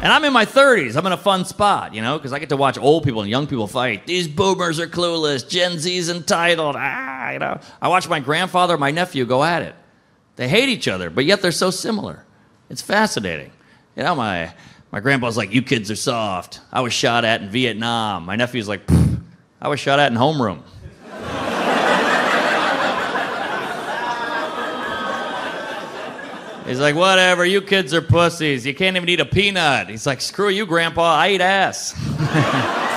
And I'm in my 30s. I'm in a fun spot, you know, because I get to watch old people and young people fight. These boomers are clueless. Gen Z's entitled. Ah, you know. I watch my grandfather and my nephew go at it. They hate each other, but yet they're so similar. It's fascinating. You know, my, my grandpa's like, You kids are soft. I was shot at in Vietnam. My nephew's like, I was shot at in homeroom. He's like, whatever, you kids are pussies. You can't even eat a peanut. He's like, screw you, Grandpa. I eat ass.